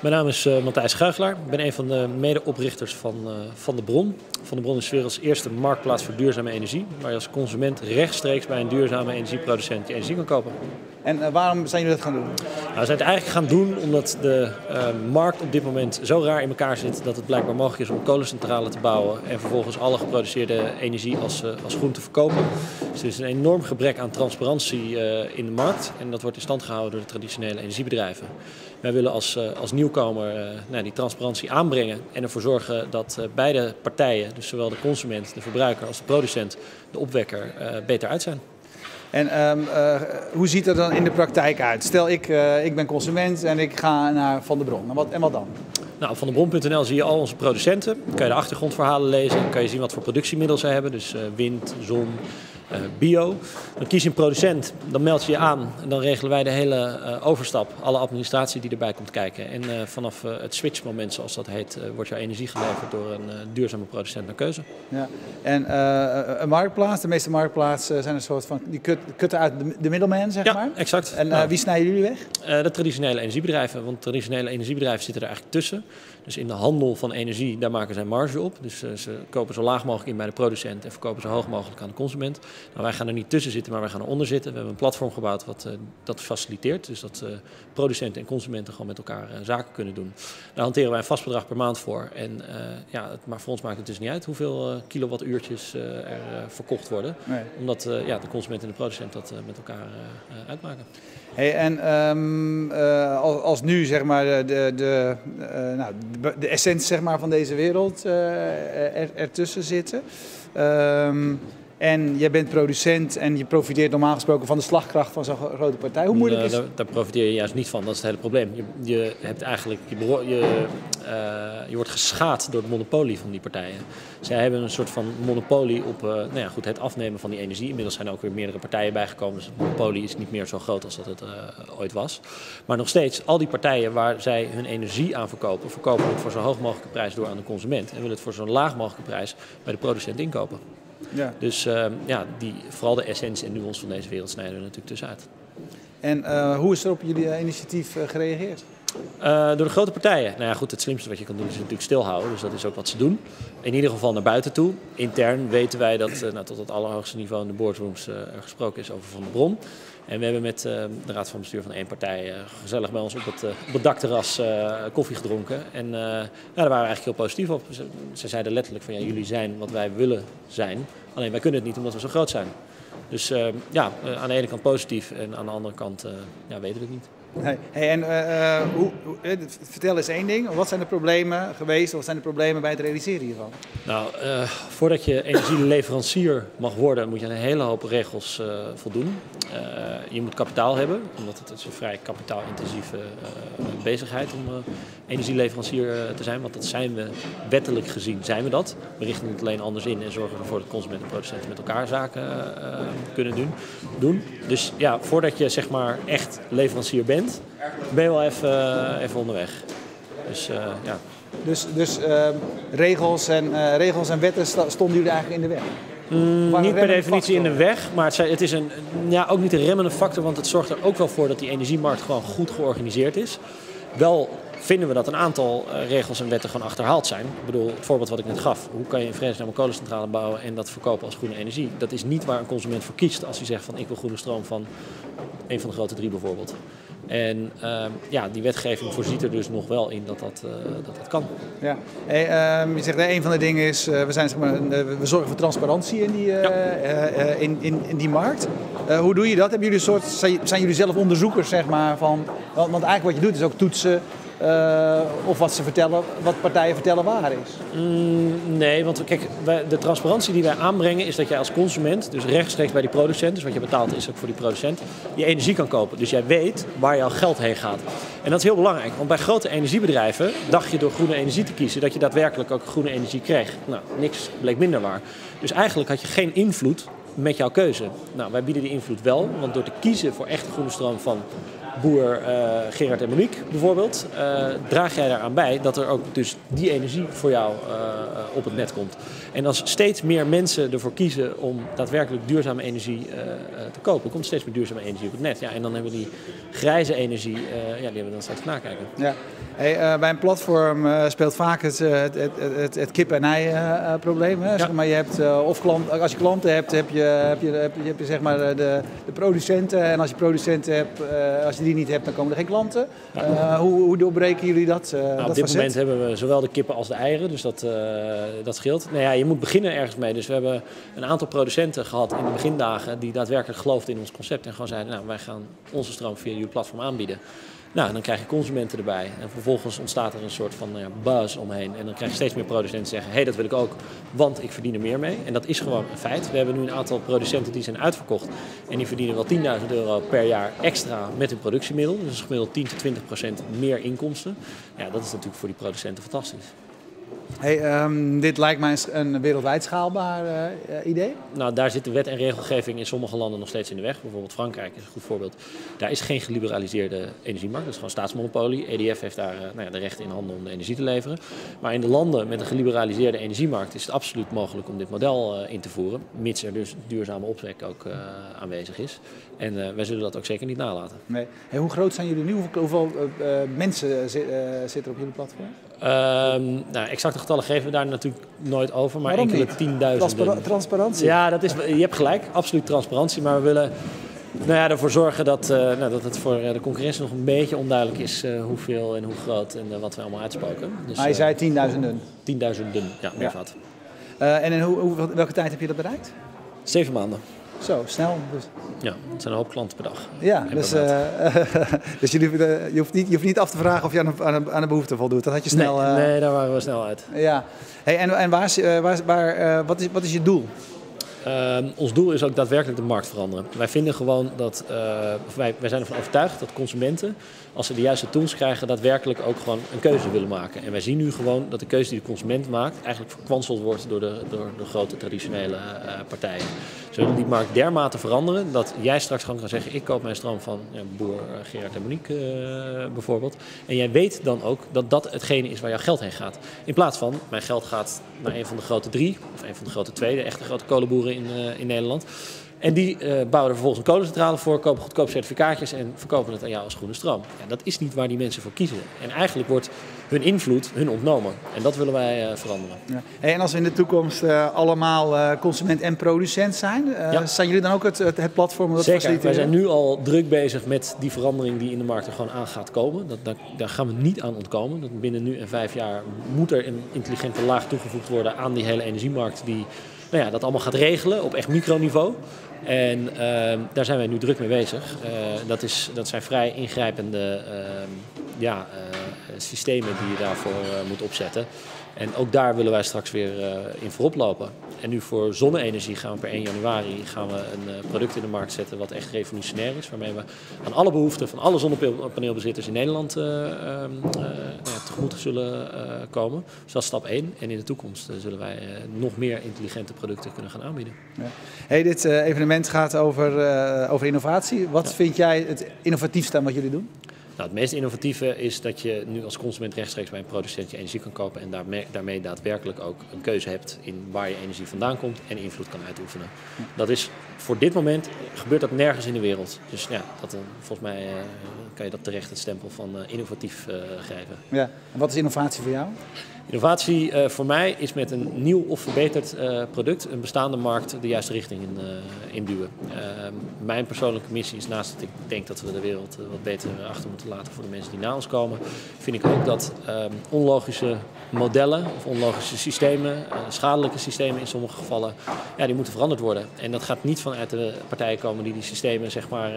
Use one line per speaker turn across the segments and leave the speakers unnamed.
Mijn naam is uh, Matthijs Schuigelaar. Ik ben een van de medeoprichters van, uh, van de Bron. Van de Bron is werelds eerste marktplaats voor duurzame energie, waar je als consument rechtstreeks bij een duurzame energieproducent je energie kan kopen.
En uh, waarom zijn jullie dat gaan doen?
Nou, we zijn het eigenlijk gaan doen omdat de markt op dit moment zo raar in elkaar zit dat het blijkbaar mogelijk is om kolencentrales te bouwen en vervolgens alle geproduceerde energie als, als groen te verkopen. Dus er is een enorm gebrek aan transparantie in de markt en dat wordt in stand gehouden door de traditionele energiebedrijven. Wij willen als, als nieuwkomer nou, die transparantie aanbrengen en ervoor zorgen dat beide partijen, dus zowel de consument, de verbruiker als de producent, de opwekker, beter uit zijn.
En um, uh, hoe ziet het dan in de praktijk uit? Stel, ik, uh, ik ben consument en ik ga naar Van der Bron. En wat, en wat dan?
Nou, van de Bron.nl zie je al onze producenten. Dan kan je de achtergrondverhalen lezen. Dan kan je zien wat voor productiemiddelen ze hebben. Dus uh, wind, zon, bio. Dan kies je een producent, dan meld je je aan en dan regelen wij de hele uh, overstap, alle administratie die erbij komt kijken. En uh, vanaf het switchmoment, zoals dat heet, wordt jouw energie geleverd door een duurzame producent naar keuze.
Ja. En een marktplaats, de meeste marktplaatsen zijn een soort van, die kut, kutten uit de, de middelman, zeg
ja,
maar.
exact.
En
nou,
wie snijden jullie weg?
de traditionele energiebedrijven, want traditionele energiebedrijven zitten er eigenlijk tussen. Dus in de handel van energie, daar maken zij marge op. Dus ze kopen zo laag mogelijk in bij de producent en verkopen zo hoog mogelijk aan de consument. Nou, wij gaan er niet tussen zitten, maar wij gaan eronder zitten. We hebben een platform gebouwd wat uh, dat faciliteert. Dus dat uh, producenten en consumenten gewoon met elkaar uh, zaken kunnen doen. Daar hanteren wij een vast bedrag per maand voor. En ja, het, maar voor ons maakt het dus niet uit hoeveel kilowattuurtjes er verkocht worden. Nee. Omdat ja, de consument en de producent dat met elkaar uitmaken.
Hey, en um, als, als, nu zeg maar de, de, nou, de, de essentie zeg maar, van deze wereld er, ertussen zitten. Um, en jij bent producent en je profiteert normaal gesproken van de slagkracht van zo'n grote partij. Hoe moeilijk is
het? Daar, daar, profiteer je juist niet van, dat is het hele probleem. Je, je hebt eigenlijk, je, je, uh, je wordt geschaad door het monopolie van die partijen. Zij hebben een soort van monopolie op uh, nou ja, goed, het afnemen van die energie. Inmiddels zijn er ook weer meerdere partijen bijgekomen, dus het monopolie is niet meer zo groot als dat het uh, ooit was. Maar nog steeds, al die partijen waar zij hun energie aan verkopen, verkopen het voor zo hoog mogelijke prijs door aan de consument. En willen het voor zo'n laag mogelijke prijs bij de producent inkopen. Ja. Dus uh, ja, die, vooral de essentie en nuance van deze wereld snijden we natuurlijk tussenuit.
En uh, hoe is er op jullie initiatief uh, gereageerd?
door de grote partijen. Nou ja, goed, het slimste wat je kan doen is natuurlijk stilhouden. Dus dat is ook wat ze doen. In ieder geval naar buiten toe. Intern weten wij dat nou, tot het allerhoogste niveau in de boardrooms er gesproken is over Van de Bron. En we hebben met uh, de raad van bestuur van één partij uh, gezellig bij ons op het, uh, op het dakterras koffie gedronken. En nou, daar waren we eigenlijk heel positief op. Ze, ze, zeiden letterlijk van ja, jullie zijn wat wij willen zijn. Alleen wij kunnen het niet omdat we zo groot zijn. Dus ja, aan de ene kant positief en aan de andere kant ja, weten we het niet.
Hey, en uh, hoe, hoe, vertel eens één ding. Wat zijn de problemen geweest? Wat zijn de problemen bij het realiseren hiervan?
Nou, voordat je energieleverancier mag worden, moet je een hele hoop regels voldoen. je moet kapitaal hebben, omdat het is een vrij kapitaalintensieve bezigheid om energieleverancier te zijn. Want dat zijn we wettelijk gezien, zijn we dat. We richten het alleen anders in en zorgen ervoor dat consumenten en producenten met elkaar zaken kunnen doen, doen. Dus ja, voordat je zeg maar echt leverancier bent ben je wel even, even onderweg. Dus uh, ja.
Dus, dus uh, regels, en, uh, regels en wetten stonden jullie eigenlijk in de weg?
Mm, niet per definitie factor? in de weg, maar het, is een, ja, ook niet een remmende factor, want het zorgt er ook wel voor dat die energiemarkt gewoon goed georganiseerd is. Wel vinden we dat een aantal regels en wetten gewoon achterhaald zijn. Ik bedoel, het voorbeeld wat ik net gaf. Hoe kan je in vredesnaam een kolencentrale bouwen en dat verkopen als groene energie? Dat is niet waar een consument voor kiest als hij zegt van ik wil groene stroom van een van de grote drie bijvoorbeeld. En uh, ja, die wetgeving voorziet er dus nog wel in dat dat, uh, dat, dat kan.
Ja. Hey, um, je zegt een van de dingen is, uh, we, zijn, zeg maar, we zorgen voor transparantie in die, ja. in, in, in die markt. hoe doe je dat? Hebben jullie een soort, zijn, zijn jullie zelf onderzoekers zeg maar, van, want, want eigenlijk wat je doet is ook toetsen uh, of wat ze vertellen, wat partijen vertellen waar is?
Mm, nee, want kijk, wij, de transparantie die wij aanbrengen is dat jij als consument, dus rechtstreeks bij die producent, dus wat je betaalt is ook voor die producent, je energie kan kopen. Dus jij weet waar jouw geld heen gaat. En dat is heel belangrijk, want bij grote energiebedrijven dacht je door groene energie te kiezen dat je daadwerkelijk ook groene energie kreeg. Nou, niks bleek minder waar. Dus eigenlijk had je geen invloed met jouw keuze. Nou, wij bieden die invloed wel, want door te kiezen voor echt groene stroom van boer uh, Gerard en Monique bijvoorbeeld, uh, draag jij daaraan bij dat er ook dus die energie voor jou uh, op het net komt. En als steeds meer mensen ervoor kiezen om daadwerkelijk duurzame energie te kopen, komt steeds meer duurzame energie op het net. Ja, en dan hebben we die grijze energie, ja, die hebben we dan straks nakijken.
Ja. Hey, bij een platform speelt vaak het, het, het, het, het kip-en-ei probleem. Hè? Ja. Zeg maar je hebt, of klant, als je klanten hebt, heb je, heb je, heb je, heb je zeg maar de, de producenten. En als je producenten hebt, als je die niet hebt, dan komen er geen klanten. Hoe, hoe, doorbreken jullie dat?
Nou,
dat
op dit moment hebben we zowel de kippen als de eieren, dus dat, dat scheelt. Nou ja, je moet beginnen ergens mee. Dus we hebben een aantal producenten gehad in de begindagen die daadwerkelijk geloofden in ons concept en gewoon zeiden, nou wij gaan onze stroom via jullie platform aanbieden. Nou, dan krijg je consumenten erbij. En vervolgens ontstaat er een soort van ja, buzz omheen. En dan krijg je steeds meer producenten zeggen: hé, hey, dat wil ik ook, want ik verdien er meer mee. En dat is gewoon een feit. We hebben nu een aantal producenten die zijn uitverkocht. En die verdienen wel 10.000 euro per jaar extra met hun productiemiddel. Dus gemiddeld 10 tot 20 procent meer inkomsten. Ja, dat is natuurlijk voor die producenten fantastisch.
Hey, um, dit lijkt mij een wereldwijd schaalbaar uh, idee.
Nou, daar zit de wet en regelgeving in sommige landen nog steeds in de weg. Bijvoorbeeld Frankrijk is een goed voorbeeld. Daar is geen geliberaliseerde energiemarkt. Dat is gewoon staatsmonopolie. EDF heeft daar uh, nou ja, de rechten in handen om de energie te leveren. Maar in de landen met een geliberaliseerde energiemarkt is het absoluut mogelijk om dit model uh, in te voeren. Mits er dus duurzame opwek ook aanwezig is. En wij zullen dat ook zeker niet nalaten.
Nee. Hey, hoe groot zijn jullie nu? Hoeveel, hoeveel mensen zitten er op jullie platform?
Um, nou, exacte getallen geven we daar natuurlijk nooit over, maar
Waarom
enkele tienduizenden.
transparantie?
Ja, dat is, je hebt gelijk, absoluut transparantie, maar we willen nou ja, ervoor zorgen dat, uh, nou, dat het voor de concurrentie nog een beetje onduidelijk is uh, hoeveel en hoe groot en uh, wat we allemaal uitspoken.
Dus, maar je zei tienduizenden?
Tienduizenden, ja, meervoud.
Ja. en in hoe, hoe, welke tijd heb je dat bereikt?
Zeven maanden.
Zo, snel. Dus.
Ja, het zijn een hoop klanten per dag.
Ja, dus, uh, dus je, je, hoeft niet, je hoeft niet af te vragen of je aan een, aan een, behoefte voldoet. Dat had je snel...
Nee, uh, nee daar waren we snel uit.
Ja. Hey, en en waar, waar, waar, wat, is, wat is je doel?
Uh, ons doel is ook daadwerkelijk de markt veranderen. Wij vinden gewoon dat, wij, wij zijn ervan overtuigd dat consumenten, als ze de juiste tools krijgen, daadwerkelijk ook gewoon een keuze willen maken. En wij zien nu gewoon dat de keuze die de consument maakt, eigenlijk verkwanseld wordt door de, door de grote traditionele partijen. Ze willen die markt dermate veranderen dat jij straks gewoon kan zeggen: ik koop mijn stroom van boer Gerard en Monique uh, bijvoorbeeld. En jij weet dan ook dat dat hetgene is waar jouw geld heen gaat. In plaats van mijn geld gaat naar een van de grote drie, of een van de grote twee, de echte grote kolenboeren in, uh, in Nederland. En die bouwen er vervolgens een kolencentrale voor, kopen goedkoop certificaatjes en verkopen het aan jou als groene stroom. Ja, dat is niet waar die mensen voor kiezen. En eigenlijk wordt hun invloed hun ontnomen. En dat willen wij uh, veranderen.
Ja. En als we in de toekomst uh, allemaal consument en producent zijn, ja. zijn jullie dan ook het, het, het platform dat
Zeker, wij zijn nu al druk bezig met die verandering die in de markt er gewoon aan gaat komen. Dat, dat, daar gaan we niet aan ontkomen. Dat binnen nu en vijf jaar moet er een intelligente laag toegevoegd worden aan die hele energiemarkt die nou ja, dat allemaal gaat regelen op echt microniveau. En uh, daar zijn wij nu druk mee bezig. Uh, dat, is, dat zijn vrij ingrijpende uh, ja, systemen die je daarvoor moet opzetten. En ook daar willen wij straks weer in voorop lopen. En nu voor zonne-energie gaan we per 1 januari gaan we een product in de markt zetten wat echt revolutionair is. Waarmee we aan alle behoeften van alle zonnepaneelbezitters in Nederland uh, uh, tegemoet zullen komen. Dus dat is stap 1. En in de toekomst zullen wij nog meer intelligente producten kunnen gaan aanbieden.
Ja. Hey, dit evenement gaat over, over innovatie. Wat ja. vind jij het innovatiefste aan wat jullie doen?
Nou, het meest innovatieve is dat je nu als consument rechtstreeks bij een producent je energie kan kopen en daarmee, daarmee daadwerkelijk ook een keuze hebt in waar je energie vandaan komt en invloed kan uitoefenen. Dat is voor dit moment gebeurt dat nergens in de wereld. Dus ja, dat, volgens mij uh, kan je dat terecht het stempel van uh, innovatief uh, geven.
Ja, en wat is innovatie voor jou?
Innovatie voor mij is met een nieuw of verbeterd product een bestaande markt de juiste richting in, induwen. mijn persoonlijke missie is naast dat ik denk dat we de wereld wat beter achter moeten laten voor de mensen die na ons komen, vind ik ook dat um, onlogische modellen of onlogische systemen, schadelijke systemen in sommige gevallen, ja, die moeten veranderd worden. En dat gaat niet vanuit de partijen komen die die systemen zeg maar,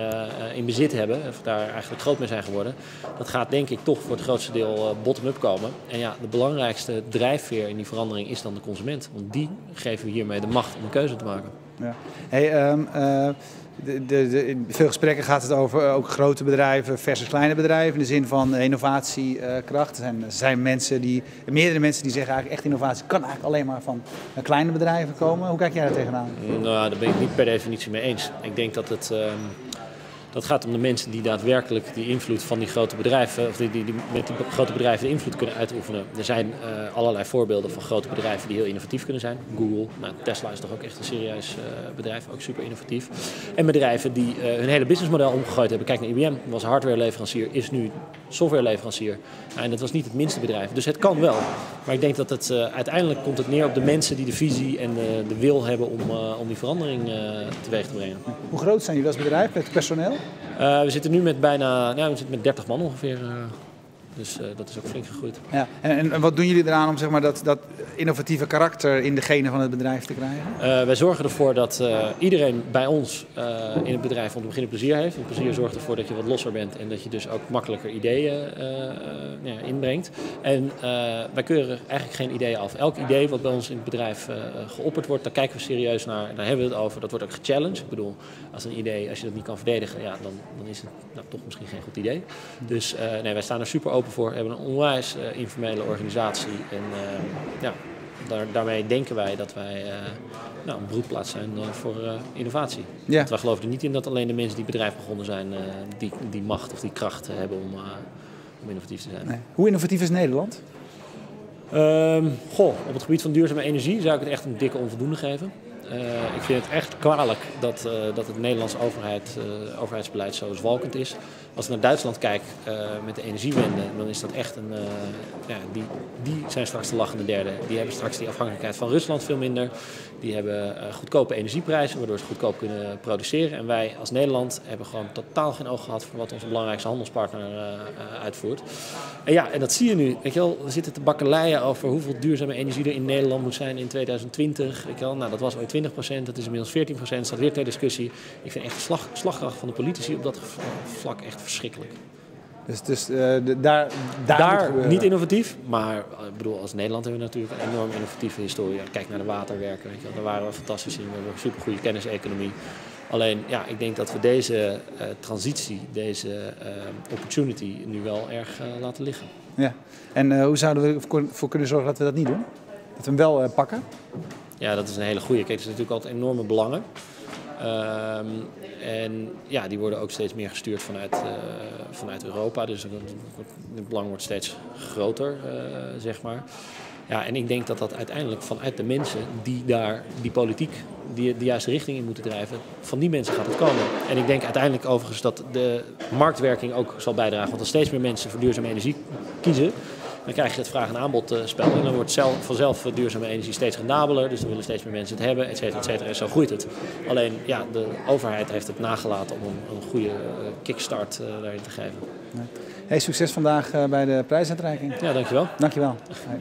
in bezit hebben, of daar eigenlijk groot mee zijn geworden. Dat gaat denk ik toch voor het grootste deel bottom-up komen. En ja, de belangrijkste drijfveer in die verandering is dan de consument. Want die geven we hiermee de macht om een keuze te maken.
Ja. Hey, um, de, de, in veel gesprekken gaat het over uh, ook grote bedrijven versus kleine bedrijven. In de zin van innovatiekracht. Uh, er zijn, zijn mensen die, meerdere mensen die zeggen eigenlijk echt innovatie kan eigenlijk alleen maar van kleine bedrijven komen. Hoe kijk jij daar tegenaan?
Nou, daar ben ik niet per definitie mee eens. Ik denk dat het. Um, Dat gaat om de mensen die daadwerkelijk die invloed van die grote bedrijven, of die, die, die met die grote bedrijven de invloed kunnen uitoefenen. Er zijn uh, allerlei voorbeelden van grote bedrijven die heel innovatief kunnen zijn. Google, nou, Tesla is toch ook echt een serieus uh, bedrijf, ook super innovatief. En bedrijven die uh, hun hele businessmodel omgegooid hebben. Kijk naar IBM, was hardwareleverancier, is nu softwareleverancier. En dat was niet het minste bedrijf. Dus het kan wel. Maar ik denk dat het uiteindelijk komt het neer op de mensen die de visie en de, de wil hebben om, om die verandering teweeg te brengen.
Hoe groot zijn jullie als bedrijf met personeel?
Uh, we zitten nu met bijna ja, we zitten met 30 man ongeveer. Dus uh, dat is ook flink gegroeid.
Ja. En, en, wat doen jullie eraan om zeg maar, dat, dat innovatieve karakter in de genen van het bedrijf te krijgen?
wij zorgen ervoor dat iedereen bij ons in het bedrijf om te beginnen plezier heeft. En plezier zorgt ervoor dat je wat losser bent en dat je dus ook makkelijker ideeën ja, inbrengt. En wij keuren eigenlijk geen ideeën af. Elk idee wat bij ons in het bedrijf geopperd wordt, daar kijken we serieus naar. Daar hebben we het over. Dat wordt ook gechallenged. Ik bedoel, als een idee, als je dat niet kan verdedigen, ja, dan, dan is het nou, toch misschien geen goed idee. Dus nee, wij staan er super open voor. We hebben een onwijs uh, informele organisatie. En uh, ja, daar, daarmee denken wij dat wij uh, nou, een broedplaats zijn voor innovatie. Ja. Want wij geloven er niet in dat alleen de mensen die bedrijf begonnen zijn, die, die macht of die kracht hebben om, om innovatief te zijn.
Nee. Hoe innovatief is Nederland?
Um, goh, op het gebied van duurzame energie zou ik het echt een dikke onvoldoende geven. Uh, ik vind het echt kwalijk dat, uh, dat het Nederlandse overheid, uh, overheidsbeleid zo zwalkend is. Als ik naar Duitsland kijk met de energiewende, dan is dat echt een. ja, die, die zijn straks de lachende derde. Die hebben straks die afhankelijkheid van Rusland veel minder. Die hebben goedkope energieprijzen, waardoor ze goedkoop kunnen produceren. En wij als Nederland hebben gewoon totaal geen oog gehad voor wat onze belangrijkste handelspartner uitvoert. En ja, en dat zie je nu. Weet je wel, we zitten te bakkeleien over hoeveel duurzame energie er in Nederland moet zijn in 2020. Weet wel, nou, dat was ooit 20 dat is inmiddels 14 procent, staat weer ter discussie. Ik vind echt de slag, slagkracht van de politici op dat vlak echt verschrikkelijk.
Dus, dus uh, de, daar,
daar, daar niet innovatief, maar ik bedoel, als Nederland hebben we natuurlijk een enorm innovatieve historie. Kijk naar de waterwerken, weet je daar waren we fantastisch in. We hebben een supergoeie kenniseconomie. Alleen, ja, ik denk dat we deze uh, transitie, deze uh, opportunity nu wel erg laten liggen.
Ja, en hoe zouden we ervoor kunnen zorgen dat we dat niet doen? Dat we hem wel pakken?
Ja, dat is een hele goede. Kijk, er zijn natuurlijk altijd enorme belangen. Um, en ja, die worden ook steeds meer gestuurd vanuit, uh, vanuit Europa. Dus het belang wordt steeds groter, uh, zeg maar. Ja, en ik denk dat dat uiteindelijk vanuit de mensen die daar die politiek die de juiste richting in moeten drijven, van die mensen gaat het komen. En ik denk uiteindelijk overigens dat de marktwerking ook zal bijdragen. Want als steeds meer mensen voor duurzame energie kiezen, dan krijg je het vraag- en aanbodspel. En dan wordt zelf, vanzelf duurzame energie steeds rendabeler. Dus dan willen steeds meer mensen het hebben, et cetera, et cetera. En zo groeit het. Alleen, ja, de overheid heeft het nagelaten om een, een goede kickstart uh, daarin te geven.
Hey, succes vandaag bij de prijsuitreiking.
Ja, dankjewel.
Dankjewel.